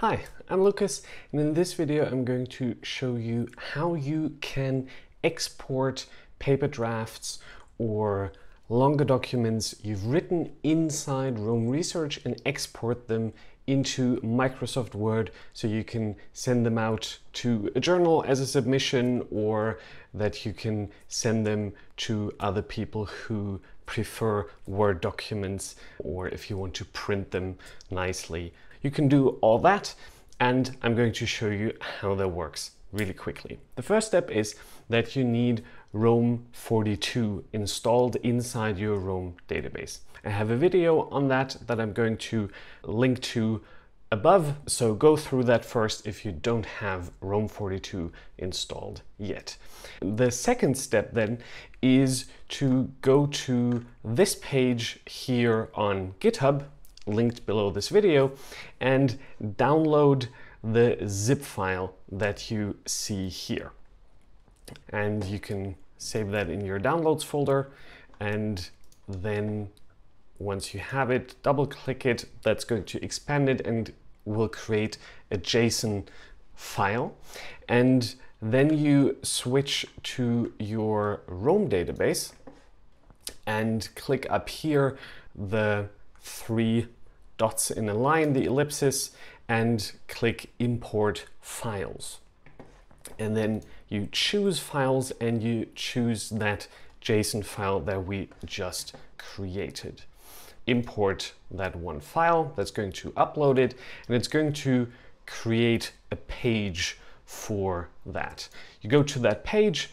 Hi, I'm Lucas and in this video I'm going to show you how you can export paper drafts or longer documents you've written inside Roam Research and export them into Microsoft Word so you can send them out to a journal as a submission or that you can send them to other people who prefer Word documents or if you want to print them nicely you can do all that and I'm going to show you how that works really quickly. The first step is that you need Roam 42 installed inside your Roam database. I have a video on that that I'm going to link to above, so go through that first if you don't have Roam 42 installed yet. The second step then is to go to this page here on GitHub linked below this video and download the zip file that you see here. And you can save that in your downloads folder and then once you have it, double click it, that's going to expand it and will create a JSON file. And then you switch to your Roam database and click up here the three dots in a line, the ellipsis, and click import files. And then you choose files and you choose that JSON file that we just created. Import that one file that's going to upload it and it's going to create a page for that. You go to that page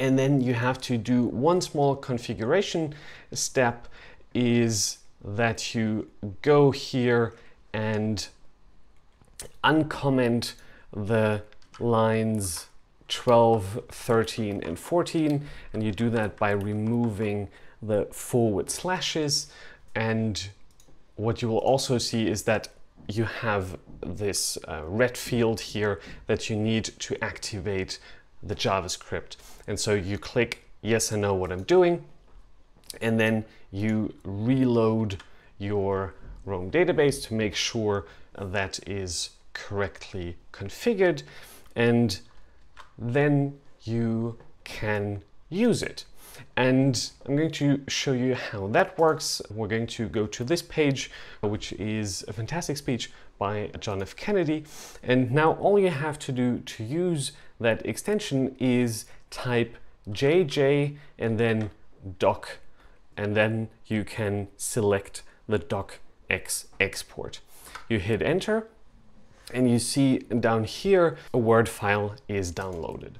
and then you have to do one small configuration step is that you go here and uncomment the lines 12, 13, and 14, and you do that by removing the forward slashes. And what you will also see is that you have this uh, red field here that you need to activate the JavaScript. And so you click yes, I know what I'm doing, and then you reload your Roam database to make sure that is correctly configured and then you can use it. And I'm going to show you how that works. We're going to go to this page, which is a fantastic speech by John F. Kennedy. And now all you have to do to use that extension is type JJ and then doc and then you can select the docx export. You hit enter and you see down here a Word file is downloaded.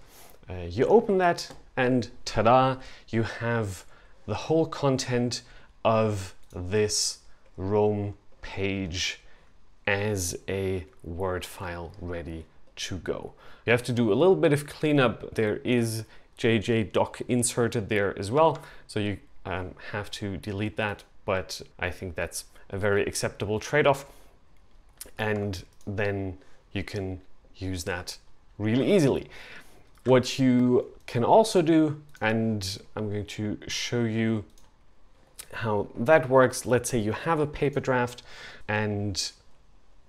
Uh, you open that and ta-da, you have the whole content of this Roam page as a Word file ready to go. You have to do a little bit of cleanup. There is JJ doc inserted there as well, so you um, have to delete that, but I think that's a very acceptable trade-off. And then you can use that really easily. What you can also do, and I'm going to show you how that works. Let's say you have a paper draft and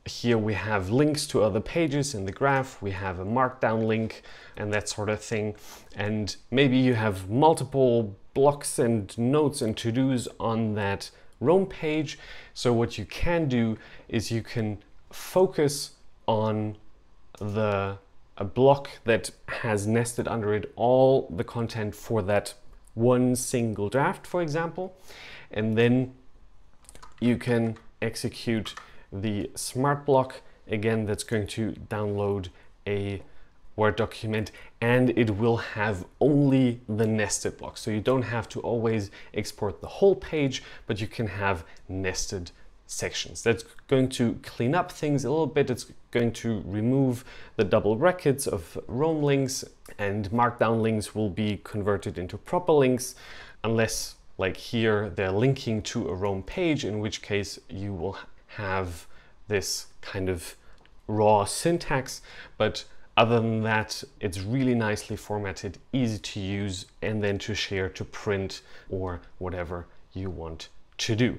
here we have links to other pages in the graph. We have a markdown link and that sort of thing. And maybe you have multiple blocks and notes and to-dos on that Roam page. So what you can do is you can focus on the a block that has nested under it all the content for that one single draft, for example. And then you can execute the smart block again that's going to download a Word document and it will have only the nested blocks. So you don't have to always export the whole page, but you can have nested sections. That's going to clean up things a little bit. It's going to remove the double brackets of Roam links and markdown links will be converted into proper links unless like here they're linking to a Roam page, in which case you will have this kind of raw syntax, but other than that, it's really nicely formatted, easy to use, and then to share, to print, or whatever you want to do.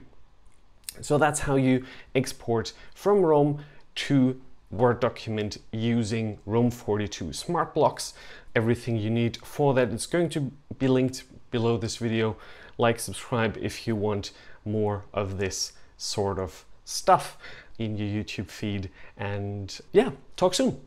So that's how you export from Roam to Word document using Roam 42 Smart Blocks. Everything you need for that is going to be linked below this video. Like, subscribe if you want more of this sort of stuff in your YouTube feed. And yeah, talk soon.